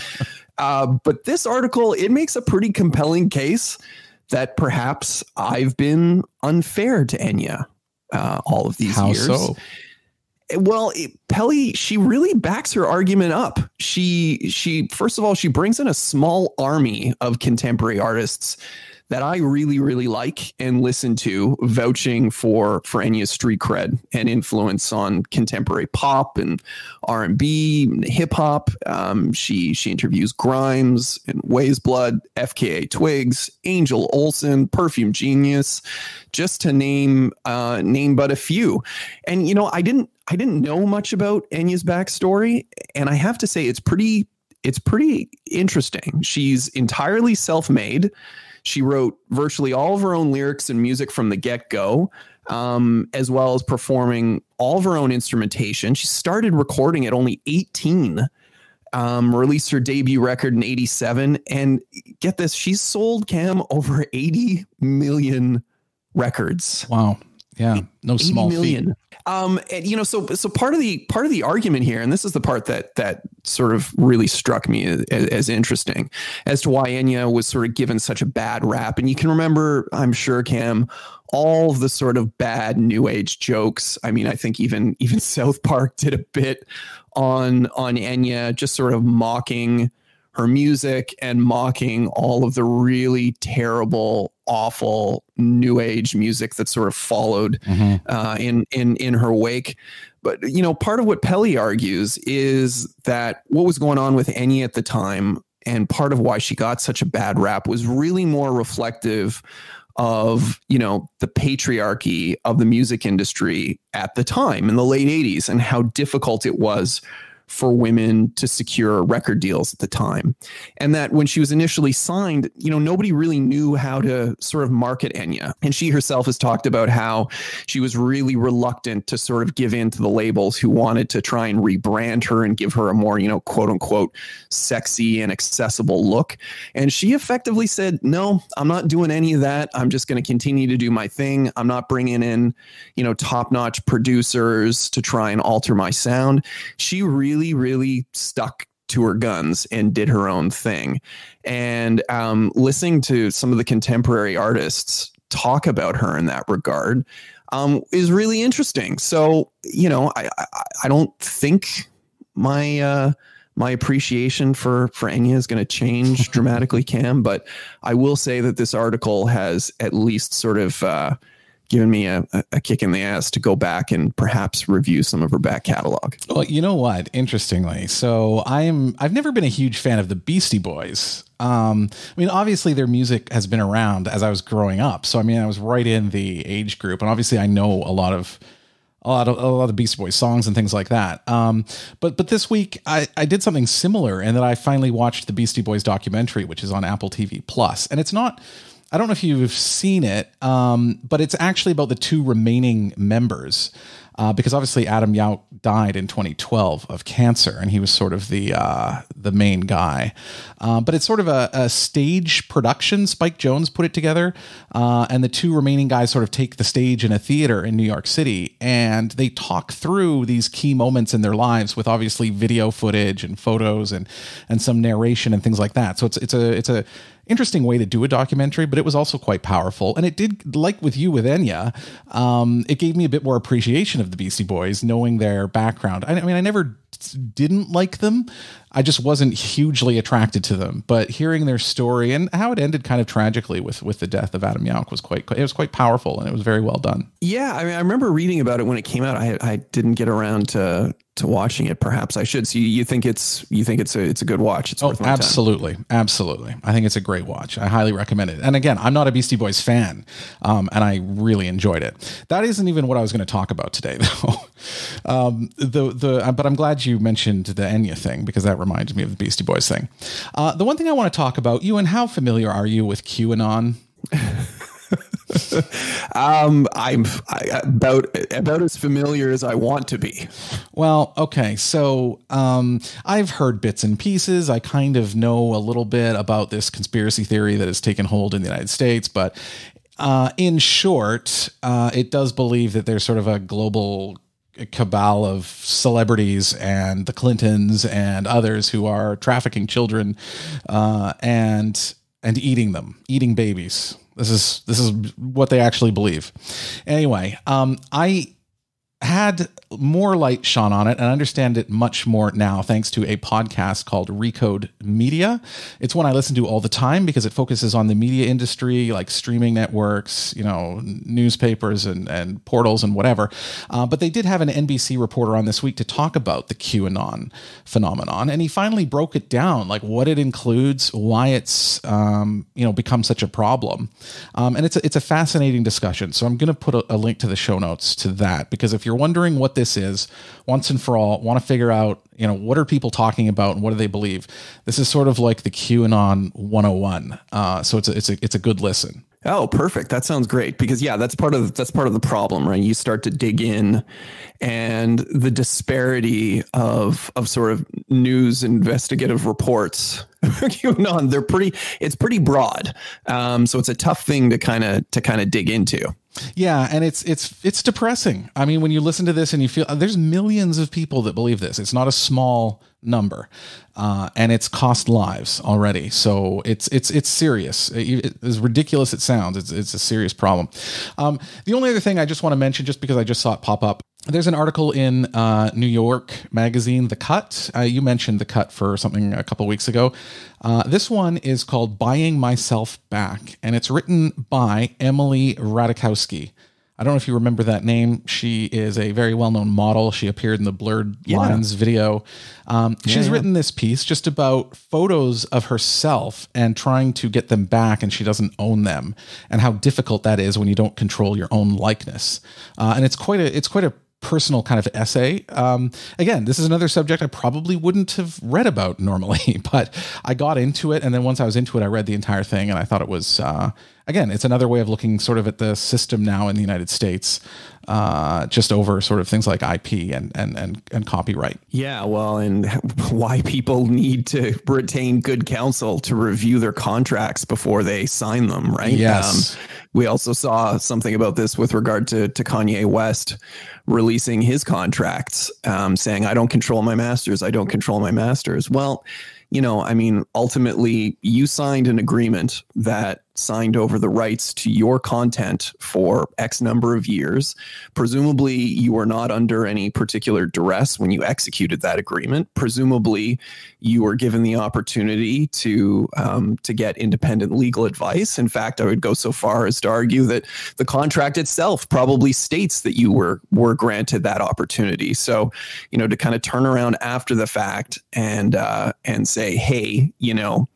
Uh, but this article it makes a pretty compelling case that perhaps I've been unfair to Enya uh, all of these How years. So? Well, Pelly, she really backs her argument up. She she first of all, she brings in a small army of contemporary artists that I really, really like and listen to, vouching for for street cred and influence on contemporary pop and R and B, hip hop. Um, she she interviews Grimes and Weyes Blood, FKA Twigs, Angel Olsen, Perfume Genius, just to name uh, name but a few. And you know, I didn't I didn't know much about Enya's backstory, and I have to say it's pretty it's pretty interesting. She's entirely self-made. She wrote virtually all of her own lyrics and music from the get go, um, as well as performing all of her own instrumentation. She started recording at only 18, um, released her debut record in 87. And get this, she's sold Cam over 80 million records. Wow. Yeah. No small million. Feat. Um, and you know, so so part of the part of the argument here, and this is the part that that sort of really struck me as, as interesting as to why Enya was sort of given such a bad rap. And you can remember, I'm sure, Cam, all the sort of bad new age jokes. I mean, I think even even South Park did a bit on on Enya, just sort of mocking her music and mocking all of the really terrible, awful new age music that sort of followed mm-hmm. uh, in in in her wake. But you know, part of what Pelly argues is that what was going on with Enya at the time, and part of why she got such a bad rap was really more reflective of you know the patriarchy of the music industry at the time in the late 80s and how difficult it was for women to secure record deals at the time. And that when she was initially signed, you know, nobody really knew how to sort of market Enya. And she herself has talked about how she was really reluctant to sort of give in to the labels who wanted to try and rebrand her and give her a more, you know, quote unquote, sexy and accessible look. And she effectively said, no, I'm not doing any of that. I'm just going to continue to do my thing. I'm not bringing in, you know, top notch producers to try and alter my sound. She really really, really stuck to her guns and did her own thing. And um, listening to some of the contemporary artists talk about her in that regard um, is really interesting. So, you know, I, I, I don't think my uh, my appreciation for for Enya is going to change dramatically, Cam. But I will say that this article has at least sort of uh, given me a, a kick in the ass to go back and perhaps review some of her back catalog. Well, you know what? Interestingly, so I'm I've never been a huge fan of the Beastie Boys. Um, I mean, obviously their music has been around as I was growing up. So I mean, I was right in the age group, and obviously I know a lot of a lot of a lot of Beastie Boys songs and things like that. Um, but but this week I, I did something similar in that I finally watched the Beastie Boys documentary, which is on Apple TV Plus, and it's not I don't know if you've seen it, um, but it's actually about the two remaining members. Uh, because obviously Adam Yauch died in 2012 of cancer, and he was sort of the uh, the main guy. Uh, but it's sort of a, a, stage production. Spike Jonze put it together, uh, and the two remaining guys sort of take the stage in a theater in New York City, and they talk through these key moments in their lives with obviously video footage and photos and and some narration and things like that. So it's it's a it's a interesting way to do a documentary, but it was also quite powerful. And it did, like with you with Enya, um, it gave me a bit more appreciation of the Beastie Boys, knowing their background. I, I mean, I never didn't like them. I just wasn't hugely attracted to them. But hearing their story and how it ended kind of tragically with with the death of Adam Yauch was quite it was quite powerful and it was very well done. Yeah, I mean, I remember reading about it when it came out. I I didn't get around to to watching it. Perhaps I should. So you, you think it's you think it's a it's a good watch? It's oh, absolutely, time. absolutely. I think it's a great watch. I highly recommend it. And again, I'm not a Beastie Boys fan, um, and I really enjoyed it. That isn't even what I was going to talk about today, though. um, the the but I'm glad you mentioned the Enya thing because that reminds me of the Beastie Boys thing. Uh, the one thing I want to talk about, Ewan how familiar are you with QAnon? um, I'm I, about about as familiar as I want to be. Well, okay, so um, I've heard bits and pieces. I kind of know a little bit about this conspiracy theory that has taken hold in the United States, but uh, in short, uh, it does believe that there's sort of a global cabal of celebrities and the Clintons and others who are trafficking children uh, and and eating them, eating babies. This is this is what they actually believe. Anyway, um, I had more light shone on it and I understand it much more now thanks to a podcast called Recode Media. It's one I listen to all the time because it focuses on the media industry, like streaming networks, you know, newspapers and, and portals and whatever. Uh, but they did have an NBC reporter on this week to talk about the QAnon phenomenon, and he finally broke it down, like what it includes, why it's um, you know become such a problem, um, and it's a, it's a fascinating discussion. So I'm going to put a, a link to the show notes to that because if you're wondering what this is once and for all, want to figure out, you know, what are people talking about and what do they believe? This is sort of like the QAnon 101. Uh, so it's a, it's a, it's a good listen. Oh, perfect. That sounds great because yeah, that's part of that's part of the problem, right? You start to dig in and the disparity of of sort of news investigative reports QAnon, they're pretty it's pretty broad. Um, so it's a tough thing to kind of to kind of dig into. Yeah, and it's it's it's depressing. I mean, when you listen to this and you feel there's millions of people that believe this. It's not a small number, uh, and it's cost lives already. So it's it's it's serious. It, as ridiculous it sounds, it's it's a serious problem. Um, the only other thing I just want to mention, just because I just saw it pop up, there's an article in uh, New York Magazine, The Cut. Uh, you mentioned The Cut for something a couple weeks ago. Uh, this one is called Buying Myself Back, and it's written by Emily Ratajkowski. I don't know if you remember that name. She is a very well known model. She appeared in the Blurred Yeah. Lines video. Um, she's yeah. written this piece just about photos of herself and trying to get them back, and she doesn't own them, and how difficult that is when you don't control your own likeness. Uh, and it's quite a it's quite a personal kind of essay. Um, again, this is another subject I probably wouldn't have read about normally, but I got into it, and then once I was into it, I read the entire thing, and I thought it was uh, again, it's another way of looking sort of at the system now in the United States, uh, just over sort of things like IP and and and, and copyright. Yeah, well, and why people need to retain good counsel to review their contracts before they sign them, right? Yes. Um, we also saw something about this with regard to, to Kanye West releasing his contracts, um, saying, I don't control my masters. I don't control my masters. Well, you know, I mean, ultimately, you signed an agreement that signed over the rights to your content for X number of years. Presumably, you were not under any particular duress when you executed that agreement. Presumably, you were given the opportunity to um, to get independent legal advice. In fact, I would go so far as to argue that the contract itself probably states that you were were granted that opportunity. So, you know, to kind of turn around after the fact and uh, and say, hey, you know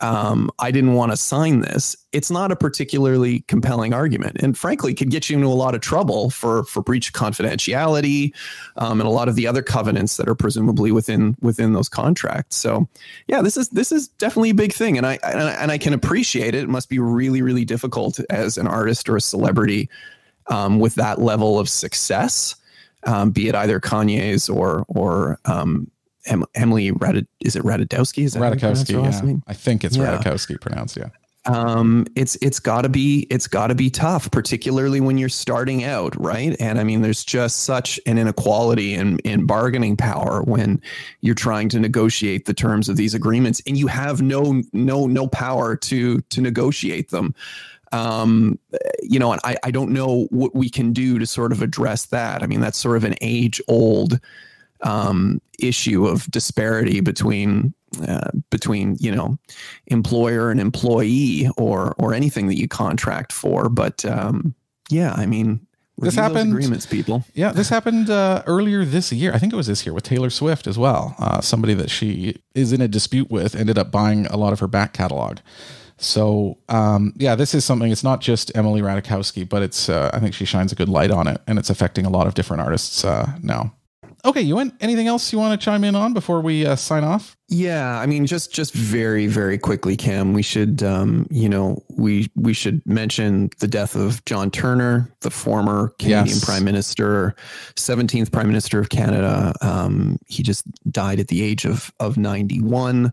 um, I didn't want to sign this. It's not a particularly compelling argument, and frankly, could get you into a lot of trouble for for breach of confidentiality um, and a lot of the other covenants that are presumably within within those contracts. So, yeah, this is this is definitely a big thing, and I and I, and I can appreciate it. It must be really really difficult as an artist or a celebrity um, with that level of success, um, be it either Kanye's or or um, Em- Emily Radid, is it Radidowski? Is that Radikowski, her last name? I think it's Yeah. Radikowski pronounced, yeah. um, it's it's got to be it's got to be tough, particularly when you're starting out, right? And I mean, there's just such an inequality in in bargaining power when you're trying to negotiate the terms of these agreements, and you have no no no power to to negotiate them. Um, you know, and I I don't know what we can do to sort of address that. I mean, that's sort of an age old um, issue of disparity between uh, between you know employer and employee or or anything that you contract for. But um, yeah, I mean, This happened- agreements, people. Yeah, this happened uh, earlier this year. I think it was this year with Taylor Swift as well. Uh, somebody that she is in a dispute with ended up buying a lot of her back catalog. So um, yeah, this is something. It's not just Emily Ratajkowski, but it's uh, I think she shines a good light on it, and it's affecting a lot of different artists uh, now. Okay, you want anything else you want to chime in on before we uh, sign off? Yeah, I mean, just just very very quickly, Cam. We should, um, you know, we we should mention the death of John Turner, the former Canadian Yes. Prime Minister, seventeenth Prime Minister of Canada. Um, he just died at the age of of ninety one.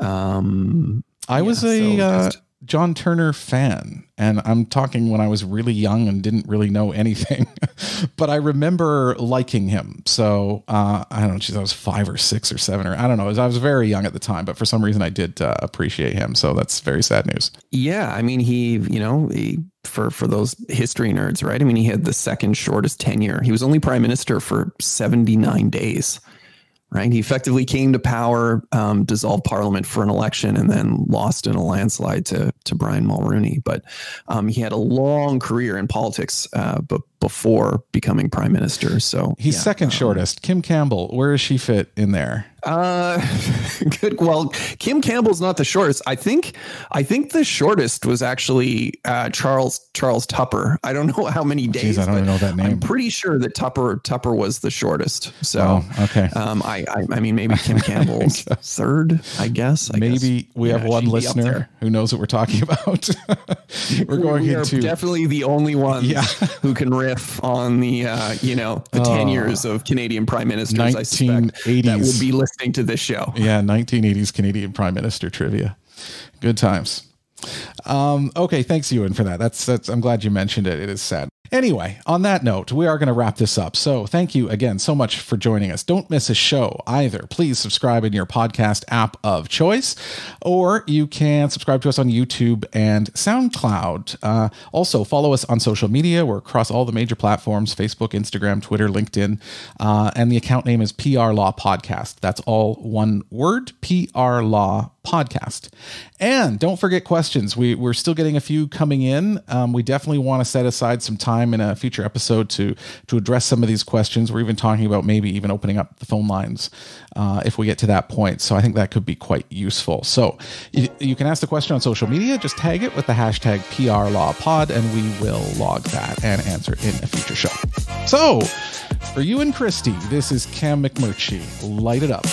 Um, I was Yeah, a so uh, John Turner fan, and I'm talking when I was really young and didn't really know anything, but I remember liking him. So uh, I don't know, geez, I was five or six or seven or I don't know. I was very young at the time, but for some reason I did uh, appreciate him. So that's very sad news. Yeah, I mean, he, you know, he, for for those history nerds, right? I mean, he had the second shortest tenure. He was only prime minister for seventy nine days. Right, he effectively came to power, um, dissolved parliament for an election, and then lost in a landslide to to Brian Mulroney. But um, he had a long career in politics, uh, but before becoming prime minister. So He's yeah, second um, shortest. Kim Campbell, where does she fit in there? Uh, good. Well, Kim Campbell's not the shortest. I think. I think the shortest was actually uh, Charles Charles Tupper. I don't know how many days. Jeez, I don't but know that name. I'm pretty sure that Tupper Tupper was the shortest. So, Oh, okay. Um, I, I I mean maybe Kim Campbell's third. I guess. I Maybe guess. we have Yeah, one she'd be up listener who knows what we're talking about. we're going we into definitely the only ones Yeah. who can riff on the uh, you know the tenures of Canadian prime ministers. I suspect that 1980s. will be listening to this show. Yeah, 1980s Canadian Prime Minister trivia. Good times. Um, okay, thanks, Ewan, for that. That's that's. I'm glad you mentioned it. It is sad. Anyway, on that note, we are going to wrap this up. So thank you again so much for joining us. Don't miss a show either. Please subscribe in your podcast app of choice, or you can subscribe to us on YouTube and SoundCloud. Uh, also, follow us on social media. We're across all the major platforms Facebook, Instagram, Twitter, LinkedIn. Uh, and the account name is PR Law Podcast. That's all one word PR Law podcast. And don't forget questions. We, we're still getting a few coming in. Um, we definitely want to set aside some time in a future episode to to address some of these questions. We're even talking about maybe even opening up the phone lines uh, if we get to that point. So I think that could be quite useful. So you, you can ask the question on social media. Just tag it with the hashtag PRLawPod, and we will log that and answer in a future show. So for Ewan Christie, this is Cam MacMurchy. Light it up.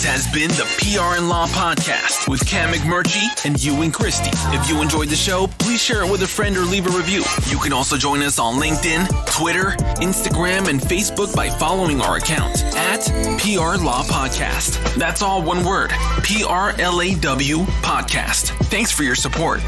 This has been the PR and Law Podcast with Cam MacMurchy and Ewan Christie. If you enjoyed the show, please share it with a friend or leave a review. You can also join us on LinkedIn, Twitter, Instagram, and Facebook by following our account at PR Law Podcast. That's all one word P R L A W Podcast. Thanks for your support.